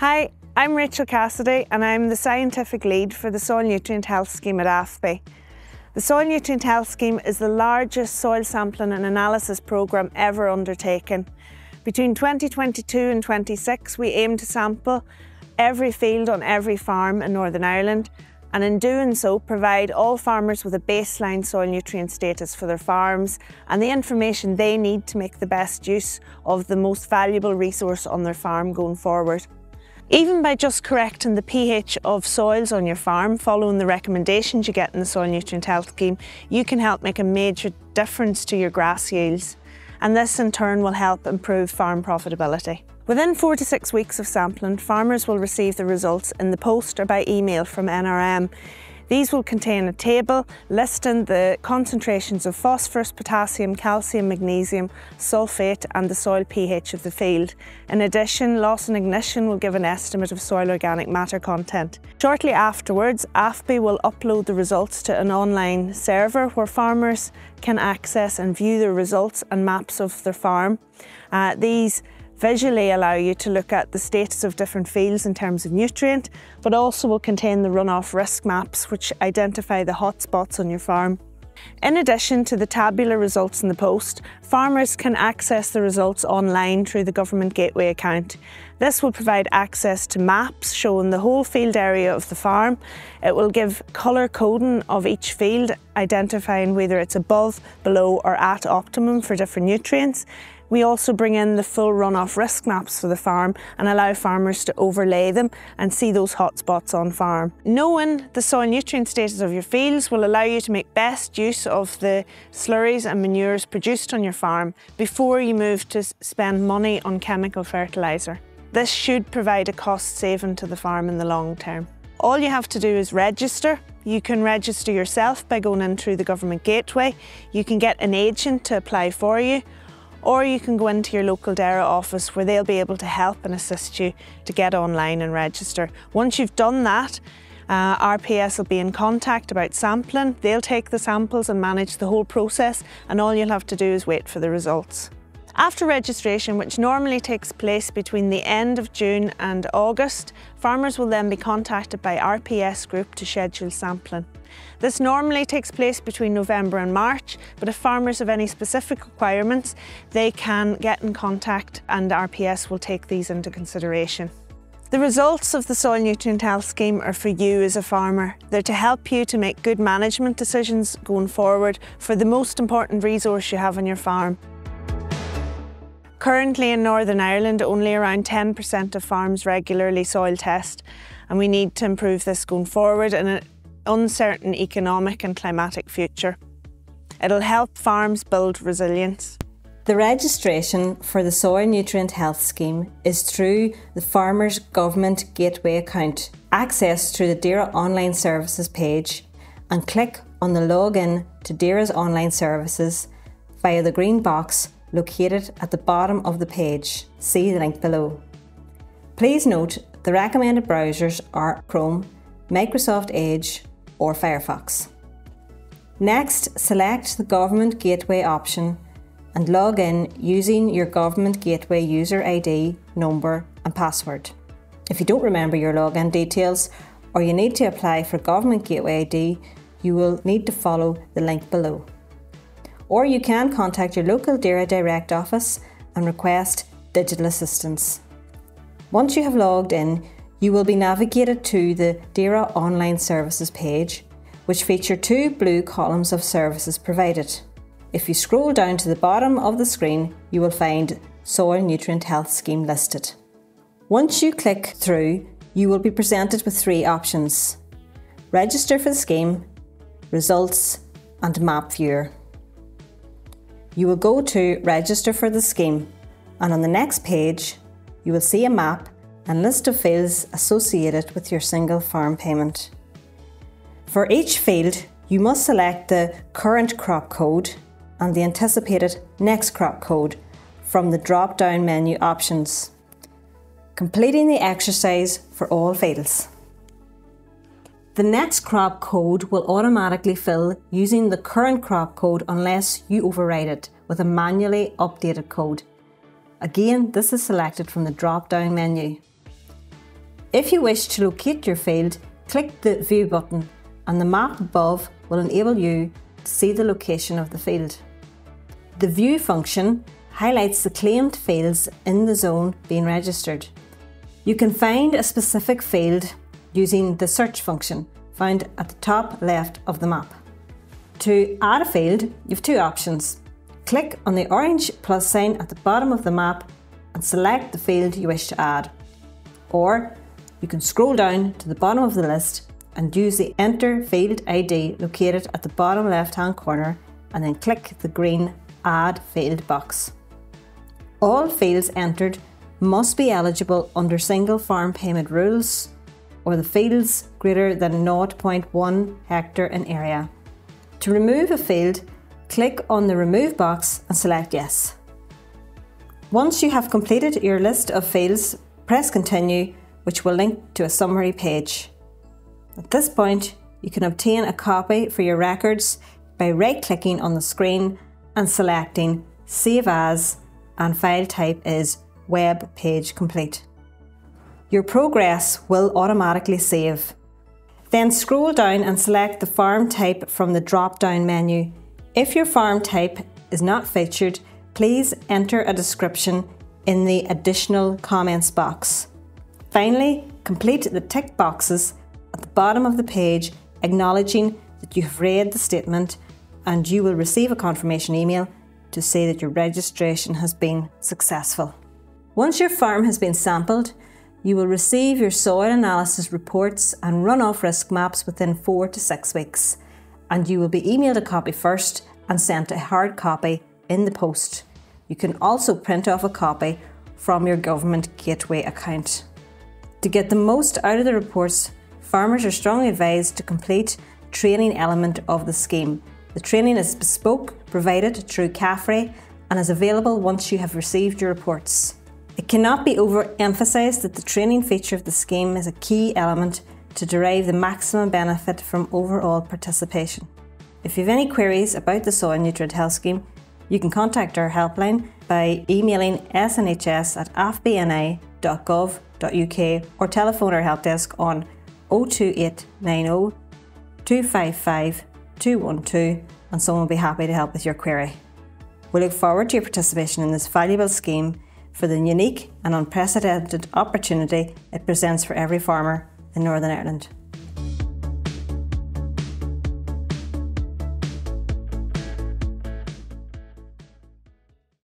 Hi, I'm Rachel Cassidy and I'm the scientific lead for the Soil Nutrient Health Scheme at AFBI. The Soil Nutrient Health Scheme is the largest soil sampling and analysis programme ever undertaken. Between 2022 and 26 we aim to sample every field on every farm in Northern Ireland and in doing so provide all farmers with a baseline soil nutrient status for their farms and the information they need to make the best use of the most valuable resource on their farm going forward. Even by just correcting the pH of soils on your farm, following the recommendations you get in the Soil Nutrient Health Scheme, you can help make a major difference to your grass yields. And this in turn will help improve farm profitability. Within four to six weeks of sampling, farmers will receive the results in the post or by email from NRM. These will contain a table listing the concentrations of phosphorus, potassium, calcium, magnesium, sulphate and the soil pH of the field. In addition, loss on ignition will give an estimate of soil organic matter content. Shortly afterwards, AFBI will upload the results to an online server where farmers can access and view the results and maps of their farm. Uh, these visually allow you to look at the status of different fields in terms of nutrient, but also will contain the runoff risk maps which identify the hotspots on your farm. In addition to the tabular results in the post, farmers can access the results online through the Government Gateway account. This will provide access to maps showing the whole field area of the farm. It will give colour coding of each field, identifying whether it's above, below or at optimum for different nutrients. We also bring in the full runoff risk maps for the farm and allow farmers to overlay them and see those hotspots on farm. Knowing the soil nutrient status of your fields will allow you to make best use of the slurries and manures produced on your farm before you move to spend money on chemical fertiliser. This should provide a cost saving to the farm in the long term. All you have to do is register. You can register yourself by going in through the government gateway. You can get an agent to apply for you or you can go into your local DAERA office where they'll be able to help and assist you to get online and register. Once you've done that, uh, RPS will be in contact about sampling. They'll take the samples and manage the whole process and all you'll have to do is wait for the results. After registration, which normally takes place between the end of June and August, farmers will then be contacted by RPS Group to schedule sampling. This normally takes place between November and March, but if farmers have any specific requirements, they can get in contact and RPS will take these into consideration. The results of the Soil Nutrient Health Scheme are for you as a farmer. They're to help you to make good management decisions going forward for the most important resource you have on your farm. Currently in Northern Ireland, only around 10% of farms regularly soil test, and we need to improve this going forward in an uncertain economic and climatic future. It'll help farms build resilience. The registration for the Soil Nutrient Health Scheme is through the Farmers Government Gateway account, accessed through the DAERA Online Services page, and click on the login to DAERA's online services via the green box located at the bottom of the page. See the link below. Please note the recommended browsers are Chrome, Microsoft Edge or Firefox. Next, select the Government Gateway option and log in using your Government Gateway user ID, number and password. If you don't remember your login details or you need to apply for Government Gateway ID, you will need to follow the link below or you can contact your local DAERA Direct office and request digital assistance. Once you have logged in, you will be navigated to the DAERA Online Services page, which feature two blue columns of services provided. If you scroll down to the bottom of the screen, you will find Soil Nutrient Health Scheme listed. Once you click through, you will be presented with three options Register for the scheme, Results, and Map Viewer you will go to Register for the scheme and on the next page you will see a map and list of fields associated with your single farm payment. For each field you must select the current crop code and the anticipated next crop code from the drop down menu options, completing the exercise for all fields. The next crop code will automatically fill using the current crop code unless you override it with a manually updated code. Again, this is selected from the drop down menu. If you wish to locate your field, click the View button and the map above will enable you to see the location of the field. The View function highlights the claimed fields in the zone being registered. You can find a specific field using the search function found at the top left of the map. To add a field, you have two options. Click on the orange plus sign at the bottom of the map and select the field you wish to add. Or you can scroll down to the bottom of the list and use the Enter Field ID located at the bottom left hand corner and then click the green Add Field box. All fields entered must be eligible under single farm payment rules or the fields greater than 0.1 hectare in area. To remove a field, click on the Remove box and select Yes. Once you have completed your list of fields, press Continue, which will link to a summary page. At this point, you can obtain a copy for your records by right clicking on the screen and selecting Save As and file type is Web Page Complete. Your progress will automatically save. Then scroll down and select the farm type from the drop down menu. If your farm type is not featured, please enter a description in the additional comments box. Finally, complete the tick boxes at the bottom of the page acknowledging that you have read the statement and you will receive a confirmation email to say that your registration has been successful. Once your farm has been sampled, you will receive your soil analysis reports and runoff risk maps within four to six weeks, and you will be emailed a copy first and sent a hard copy in the post. You can also print off a copy from your Government Gateway account. To get the most out of the reports, farmers are strongly advised to complete training element of the scheme. The training is bespoke, provided through CAFRE, and is available once you have received your reports. It cannot be overemphasised that the training feature of the scheme is a key element to derive the maximum benefit from overall participation. If you have any queries about the Soil Nutrient Health Scheme, you can contact our helpline by emailing snhs at afbini.gov.uk or telephone our help desk on 02890 255 212 and someone will be happy to help with your query. We look forward to your participation in this valuable scheme for the unique and unprecedented opportunity it presents for every farmer in Northern Ireland.